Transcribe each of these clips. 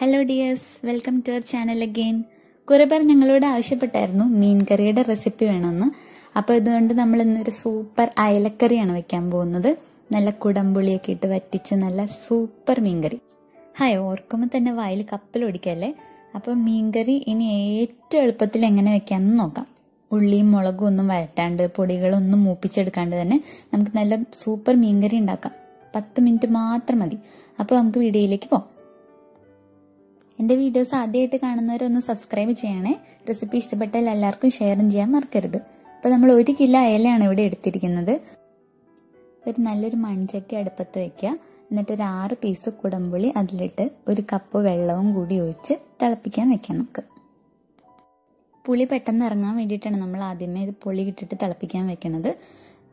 Hello dears welcome to our channel again കുറെ പേർ ഞങ്ങളോട് ആവശ്യപ്പെട്ടായിരുന്നു മീൻ കറിയുടെ റെസിപ്പി വേണമെന്ന്. അപ്പോൾ ഇതുകൊണ്ട് നമ്മൾ ഇന്നൊരു സൂപ്പർ അയലക്കറിയാണ് വെക്കാൻ പോകുന്നത്. നല്ല കുടംപുളിയൊക്കെ ഇട്ട് വറ്റിച്ച് നല്ല സൂപ്പർ മീൻകറി. ഹായ് ഓർക്കുമ്പോൾ തന്നെ വായിൽ കപ്പലൊടിക്കല്ലേ അപ്പോൾ മീൻകറി ഇനി ഏറ്റവും എളുപ്പത്തിൽ എങ്ങനെ വെക്കാമെന്ന് നോക്കാം. ഉള്ളിയും മുളകും ഒന്നും വഴറ്റാണ്ട് പൊടികളൊന്നും മൂപ്പിച്ചെടുക്കാണ്ട് തന്നെ നമുക്ക് നല്ല സൂപ്പർ മീൻകറി ഉണ്ടാക്കാം. പത്ത് മിനിറ്റ് മാത്രം മതി. അപ്പോൾ നമുക്ക് വീഡിയോയിലേക്ക് പോകാം. എന്റെ വീഡിയോസ് ആദ്യമായിട്ട് കാണുന്നവരൊന്ന് സബ്സ്ക്രൈബ് ചെയ്യണേ. റെസിപ്പി ഇഷ്ടപ്പെട്ടാൽ എല്ലാവർക്കും ഷെയറും ചെയ്യാൻ മറക്കരുത്. അപ്പോൾ നമ്മൾ ഒരു കിലോ അയലയാണ് ഇവിടെ എടുത്തിരിക്കുന്നത്. ഒരു നല്ലൊരു മൺചട്ടി അടുപ്പത്ത് വയ്ക്കുക എന്നിട്ട് ഒരു ആറ് പീസ് കുടംപുളി അതിലിട്ട് ഒരു കപ്പ് വെള്ളവും കൂടി ഒഴിച്ച് തിളപ്പിക്കാൻ വെക്കാം നമുക്ക്. പുളി പെട്ടെന്ന് ഇറങ്ങാൻ വേണ്ടിയിട്ടാണ് നമ്മൾ ആദ്യമേ ഇത് പുളി ഇട്ടിട്ട് തിളപ്പിക്കാൻ വെക്കണത്.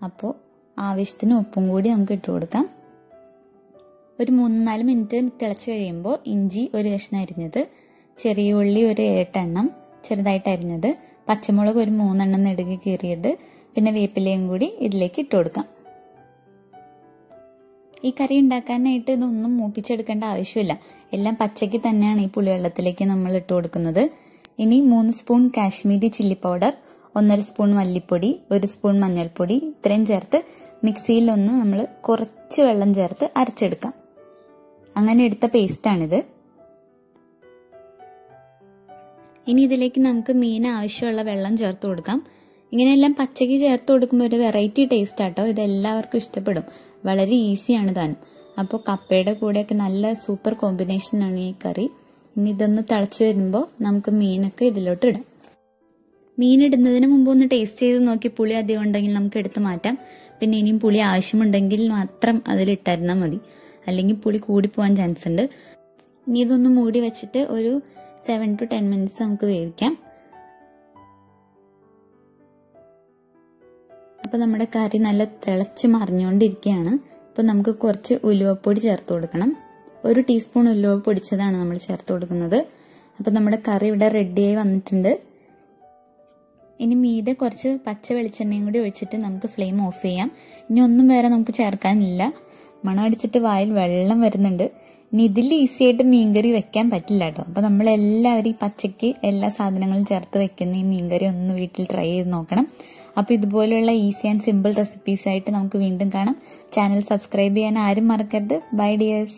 അപ്പോൾ ആവശ്യത്തിന് ഉപ്പും കൂടി നമുക്ക് ഇട്ട് കൊടുക്കാം. ഒരു മൂന്ന് നാല് മിനിറ്റ് തിളച്ച് കഴിയുമ്പോൾ ഇഞ്ചി ഒരു കഷ്ണം അരിഞ്ഞത് ചെറിയ ഉള്ളി ഒരു ഏട്ടെണ്ണം ചെറുതായിട്ട് അരിഞ്ഞത് പച്ചമുളക് ഒരു മൂന്നെണ്ണം നെടുകി കീറിയത് പിന്നെ വേപ്പിലയും കൂടി ഇതിലേക്ക് ഇട്ട് കൊടുക്കാം. ഈ കറി ഉണ്ടാക്കാനായിട്ട് ഇതൊന്നും മൂപ്പിച്ചെടുക്കേണ്ട ആവശ്യമില്ല. എല്ലാം പച്ചയ്ക്ക് തന്നെയാണ് ഈ പുളിവെള്ളത്തിലേക്ക് നമ്മൾ ഇട്ട് കൊടുക്കുന്നത്. ഇനി മൂന്ന് സ്പൂൺ കാശ്മീരി ചില്ലി പൗഡർ ഒന്നര സ്പൂൺ മല്ലിപ്പൊടി ഒരു സ്പൂൺ മഞ്ഞൾപ്പൊടി ഇത്രയും ചേർത്ത് മിക്സിയിലൊന്ന് നമ്മൾ കുറച്ച് വെള്ളം ചേർത്ത് അരച്ചെടുക്കാം. അങ്ങനെ എടുത്ത പേസ്റ്റാണിത് ഇനി ഇതിലേക്ക് നമുക്ക് മീൻ ആവശ്യമുള്ള വെള്ളം ചേർത്ത് കൊടുക്കാം. ഇങ്ങനെയെല്ലാം പച്ചയ്ക്ക് ചേർത്ത് കൊടുക്കുമ്പോൾ ഒരു വെറൈറ്റി ടേസ്റ്റ് ആട്ടോ. ഇത് എല്ലാവർക്കും ഇഷ്ടപ്പെടും. വളരെ ഈസിയാണ് താനും അപ്പോൾ കപ്പയുടെ കൂടെയൊക്കെ നല്ല സൂപ്പർ കോമ്പിനേഷനാണ് ഈ കറി. ഇനി ഇതൊന്ന് തിളച്ച് വരുമ്പോൾ നമുക്ക് മീനൊക്കെ ഇതിലോട്ട് ഇടാം. മീൻ ഇടുന്നതിന് മുമ്പ് ഒന്ന് ടേസ്റ്റ് ചെയ്ത് നോക്കി. പുളി അധികം ഉണ്ടെങ്കിൽ നമുക്ക് എടുത്ത് മാറ്റാം. പിന്നെ ഇനിയും പുളി ആവശ്യമുണ്ടെങ്കിൽ മാത്രം അതിലിട്ടായിരുന്നാൽ മതി. അല്ലെങ്കിൽ പുളി കൂടിപ്പോവാൻ ചാൻസ് ഉണ്ട് ഇനി ഇതൊന്ന് മൂടി വെച്ചിട്ട് ഒരു സെവൻ ടു ടെൻ മിനിറ്റ്സ് നമുക്ക് വേവിക്കാം. അപ്പോൾ നമ്മുടെ കറി നല്ല തിളച്ച് മറിഞ്ഞുകൊണ്ടിരിക്കുകയാണ്. അപ്പോൾ നമുക്ക് കുറച്ച് ഉലുവപ്പൊടി ചേർത്ത് കൊടുക്കണം. ഒരു ടീസ്പൂൺ ഉലുവ പൊടിച്ചതാണ് നമ്മൾ ചേർത്ത് കൊടുക്കുന്നത്. അപ്പോൾ നമ്മുടെ കറി ഇവിടെ റെഡിയായി വന്നിട്ടുണ്ട്. ഇനി മീതെ കുറച്ച് പച്ച വെളിച്ചെണ്ണയും കൂടി ഒഴിച്ചിട്ട് നമുക്ക് ഫ്ലെയിം ഓഫ് ചെയ്യാം. ഇനി ഒന്നും വേറെ നമുക്ക് ചേർക്കാനില്ല. മണം അടിച്ചിട്ട് വായിൽ വെള്ളം വരുന്നുണ്ട്. ഇനി ഇതിൽ ഈസി ആയിട്ട് മീൻകറി വെക്കാൻ പറ്റില്ല കേട്ടോ. അപ്പോൾ നമ്മൾ എല്ലാവരും ഈ പച്ചയ്ക്ക് എല്ലാ സാധനങ്ങളും ചേർത്ത് വെക്കുന്ന ഈ മീൻകറി ഒന്ന് വീട്ടിൽ ട്രൈ ചെയ്ത് നോക്കണം. അപ്പോൾ ഇതുപോലെയുള്ള ഈസി ആൻഡ് സിമ്പിൾ റെസിപ്പീസ് ആയിട്ട് നമുക്ക് വീണ്ടും കാണാം. ചാനൽ സബ്സ്ക്രൈബ് ചെയ്യാൻ ആരും മറക്കരുത്. By dears